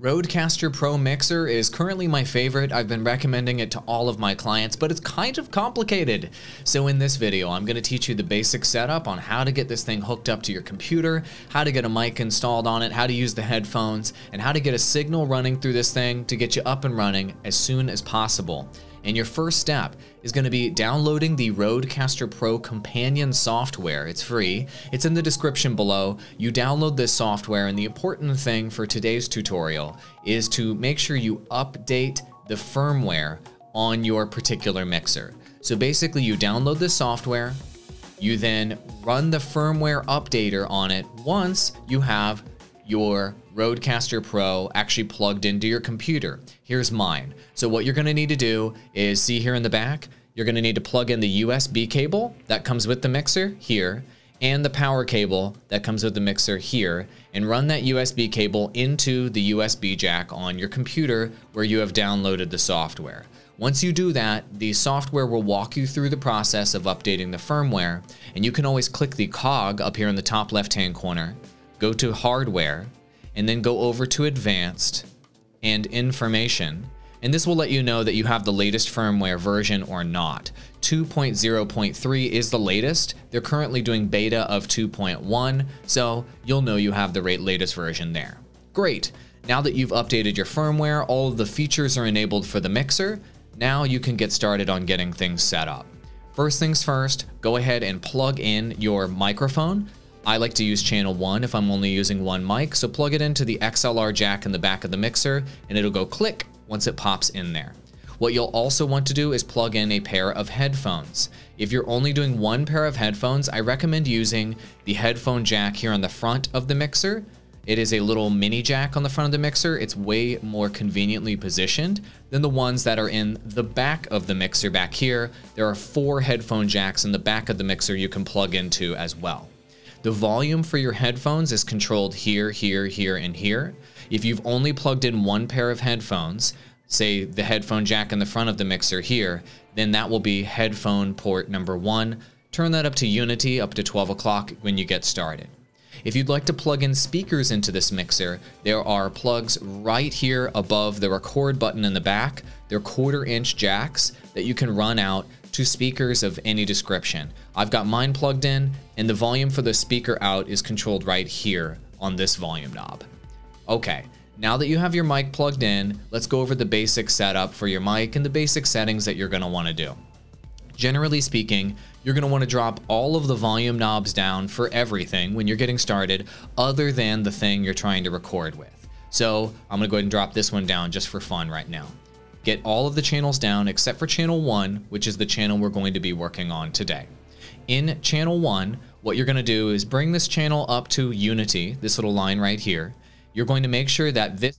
Rodecaster Pro Mixer is currently my favorite. I've been recommending it to all of my clients, but it's kind of complicated. So in this video, I'm gonna teach you the basic setup on how to get this thing hooked up to your computer, how to get a mic installed on it, how to use the headphones, and how to get a signal running through this thing to get you up and running as soon as possible. And your first step is going to be downloading the Rodecaster Pro Companion software. It's free. It's in the description below. You download this software and the important thing for today's tutorial is to make sure you update the firmware on your particular mixer. So basically you download the software, you then run the firmware updater on it once you have your Rodecaster Pro actually plugged into your computer. Here's mine. So what you're gonna need to do is see here in the back, you're gonna need to plug in the USB cable that comes with the mixer here and the power cable that comes with the mixer here and run that USB cable into the USB jack on your computer where you have downloaded the software. Once you do that, the software will walk you through the process of updating the firmware, and you can always click the cog up here in the top left hand corner go to hardware, and then go over to advanced and information. And this will let you know that you have the latest firmware version or not. 2.0.3 is the latest. They're currently doing beta of 2.1, so you'll know you have the latest version there. Great. Now that you've updated your firmware, all of the features are enabled for the mixer. Now you can get started on getting things set up. First things first, go ahead and plug in your microphone. I like to use channel 1 if I'm only using one mic, so plug it into the XLR jack in the back of the mixer and it'll go click once it pops in there. What you'll also want to do is plug in a pair of headphones. If you're only doing one pair of headphones, I recommend using the headphone jack here on the front of the mixer. It is a little mini jack on the front of the mixer. It's way more conveniently positioned than the ones that are in the back of the mixer back here. There are four headphone jacks in the back of the mixer you can plug into as well. The volume for your headphones is controlled here, here, here, and here. If you've only plugged in one pair of headphones, say the headphone jack in the front of the mixer here, then that will be headphone port number one. Turn that up to Unity up to 12 o'clock when you get started. If you'd like to plug in speakers into this mixer, there are plugs right here above the record button in the back. They're quarter inch jacks that you can run out to speakers of any description. I've got mine plugged in, and the volume for the speaker out is controlled right here on this volume knob. Okay, now that you have your mic plugged in, let's go over the basic setup for your mic and the basic settings that you're gonna wanna do. Generally speaking, you're going to want to drop all of the volume knobs down for everything when you're getting started other than the thing you're trying to record with. So I'm going to go ahead and drop this one down just for fun right now get all of the channels down except for channel 1, which is the channel we're going to be working on today. In channel 1, what you're going to do is bring this channel up to Unity, this little line right here. You're going to make sure that this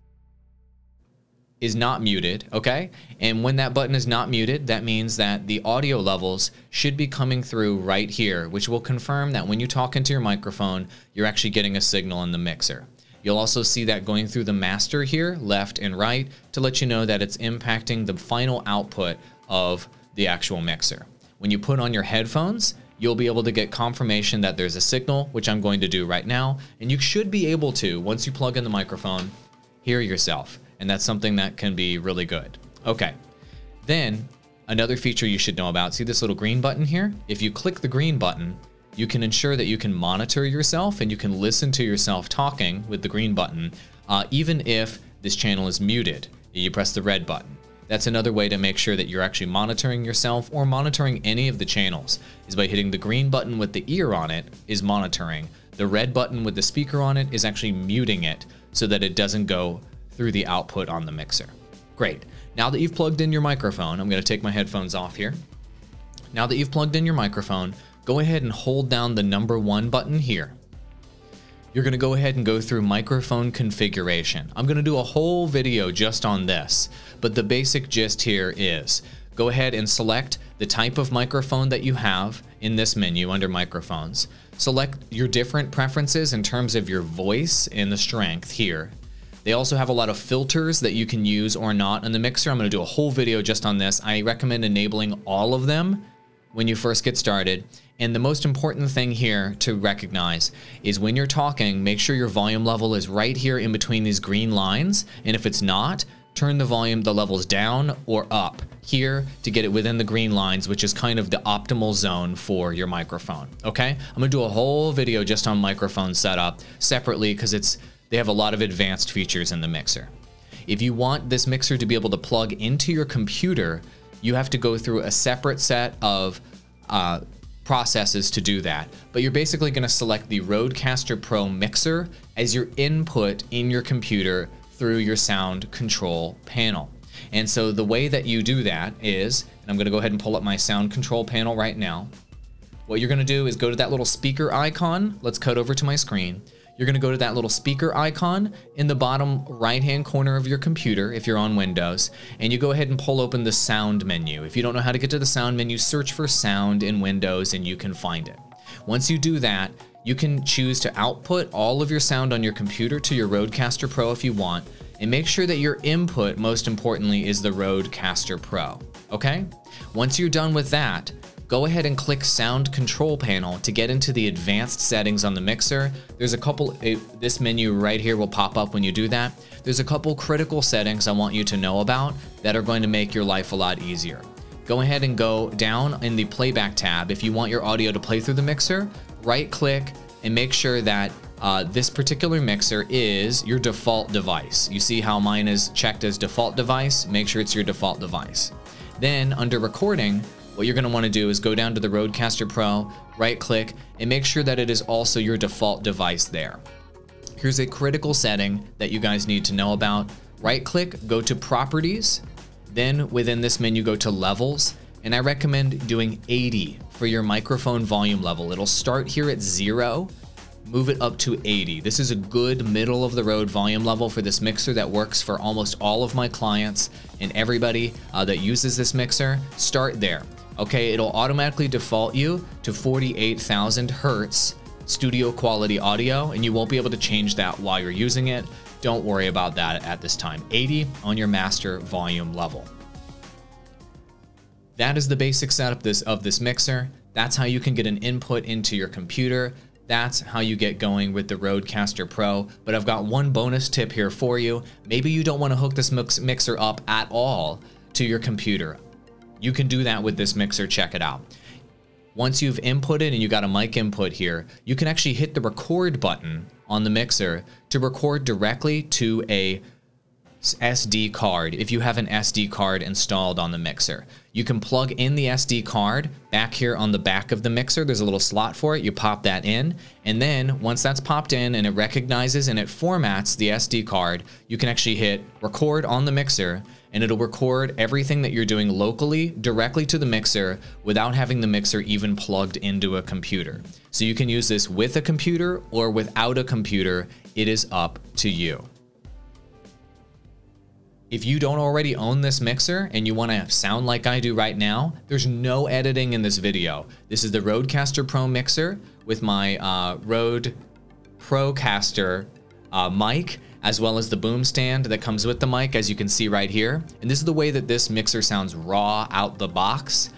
is not muted, okay? And when that button is not muted, that means that the audio levels should be coming through right here, which will confirm that when you talk into your microphone, you're actually getting a signal in the mixer. You'll also see that going through the master here, left and right, to let you know that it's impacting the final output of the actual mixer. When you put on your headphones, you'll be able to get confirmation that there's a signal, which I'm going to do right now, and you should be able to, once you plug in the microphone, hear yourself, and that's something that can be really good. Okay, then another feature you should know about, see this little green button here? If you click the green button, you can ensure that you can monitor yourself and you can listen to yourself talking with the green button, uh, even if this channel is muted. You press the red button. That's another way to make sure that you're actually monitoring yourself or monitoring any of the channels is by hitting the green button with the ear on it is monitoring. The red button with the speaker on it is actually muting it so that it doesn't go through the output on the mixer. Great. Now that you've plugged in your microphone, I'm going to take my headphones off here. Now that you've plugged in your microphone, go ahead and hold down the number one button here. You're going to go ahead and go through microphone configuration. I'm going to do a whole video just on this, but the basic gist here is go ahead and select the type of microphone that you have in this menu under microphones. Select your different preferences in terms of your voice and the strength here. They also have a lot of filters that you can use or not in the mixer. I'm going to do a whole video just on this. I recommend enabling all of them when you first get started. And the most important thing here to recognize is when you're talking, make sure your volume level is right here in between these green lines. And if it's not, turn the volume, the levels down or up here to get it within the green lines, which is kind of the optimal zone for your microphone. Okay. I'm gonna do a whole video just on microphone setup separately because it's they have a lot of advanced features in the mixer. If you want this mixer to be able to plug into your computer, you have to go through a separate set of uh, processes to do that. But you're basically going to select the Rodecaster Pro mixer as your input in your computer through your sound control panel. And so the way that you do that is, and I'm going to go ahead and pull up my sound control panel right now. What you're going to do is go to that little speaker icon. Let's cut over to my screen. You're going to go to that little speaker icon in the bottom right hand corner of your computer if you're on Windows, and you go ahead and pull open the sound menu. If you don't know how to get to the sound menu, search for sound in Windows and you can find it. Once you do that, you can choose to output all of your sound on your computer to your Rodecaster Pro if you want, and make sure that your input, most importantly, is the Rodecaster Pro. Okay? Once you're done with that, go ahead and click Sound Control Panel to get into the advanced settings on the mixer. There's a couple, this menu right here will pop up when you do that. There's a couple critical settings I want you to know about that are going to make your life a lot easier. Go ahead and go down in the playback tab. If you want your audio to play through the mixer, right click and make sure that uh, this particular mixer is your default device. You see how mine is checked as default device? Make sure it's your default device. Then under recording, what you're going to want to do is go down to the Rodecaster Pro, right click, and make sure that it is also your default device there. Here's a critical setting that you guys need to know about. Right click, go to Properties, then within this menu go to Levels, and I recommend doing 80 for your microphone volume level. It'll start here at zero, move it up to 80. This is a good middle of the road volume level for this mixer that works for almost all of my clients and everybody uh, that uses this mixer. Start there okay, it'll automatically default you to 48,000 hertz studio quality audio, and you won't be able to change that while you're using it. Don't worry about that at this time. 80 on your master volume level. That is the basic setup this, of this mixer. That's how you can get an input into your computer. That's how you get going with the Rodecaster Pro. But I've got one bonus tip here for you. Maybe you don't want to hook this mix mixer up at all to your computer. You can do that with this mixer, check it out. Once you've inputted and you got a mic input here, you can actually hit the record button on the mixer to record directly to a SD card if you have an SD card installed on the mixer. You can plug in the SD card back here on the back of the mixer. There's a little slot for it. You pop that in. And then once that's popped in and it recognizes and it formats the SD card, you can actually hit record on the mixer and it'll record everything that you're doing locally directly to the mixer without having the mixer even plugged into a computer. So you can use this with a computer or without a computer. It is up to you. If you don't already own this mixer and you want to sound like I do right now, there's no editing in this video. This is the Rodecaster Pro mixer with my uh, Rode Procaster uh, mic as well as the boom stand that comes with the mic as you can see right here. And this is the way that this mixer sounds raw out the box.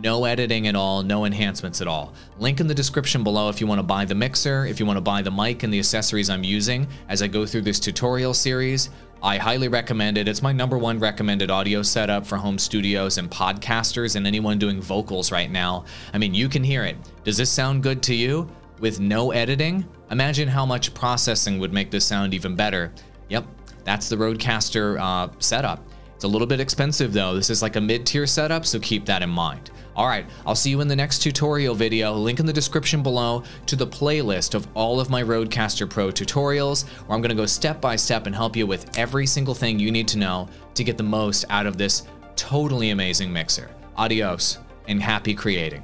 No editing at all, no enhancements at all. Link in the description below if you want to buy the mixer, if you want to buy the mic and the accessories I'm using as I go through this tutorial series. I highly recommend it. It's my number one recommended audio setup for home studios and podcasters and anyone doing vocals right now. I mean, you can hear it. Does this sound good to you? With no editing? Imagine how much processing would make this sound even better. Yep, that's the Rodecaster uh, setup. It's a little bit expensive though. This is like a mid-tier setup, so keep that in mind. All right, I'll see you in the next tutorial video. Link in the description below to the playlist of all of my Rodecaster Pro tutorials, where I'm gonna go step by step and help you with every single thing you need to know to get the most out of this totally amazing mixer. Adios and happy creating.